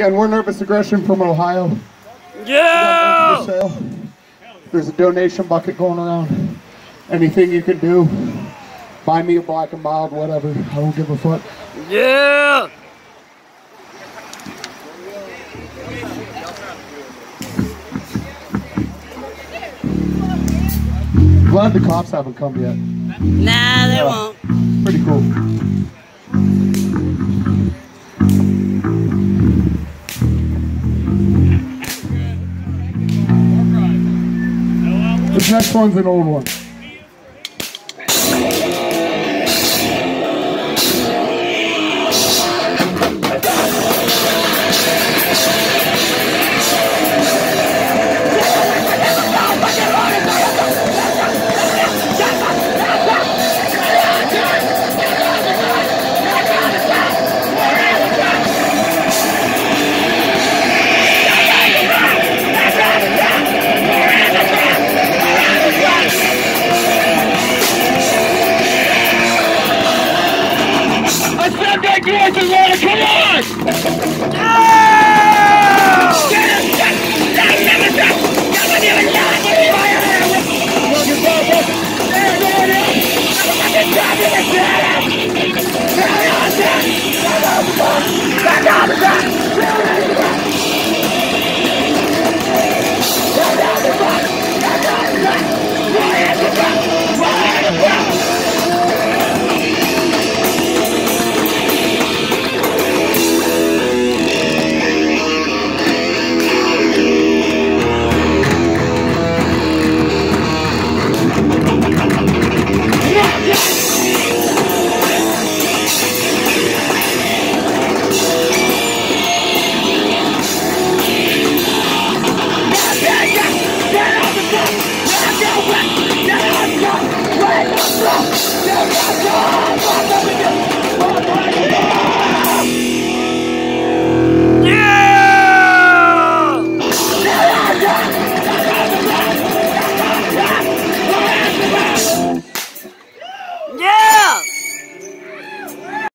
Again, we're Nervous Aggression from Ohio. Yeah! There's a donation bucket going around. Anything you can do, buy me a black and mild, whatever. I don't give a fuck. Yeah! Glad the cops haven't come yet. Nah, they won't. Pretty cool. This next one's an old one. To water, come on!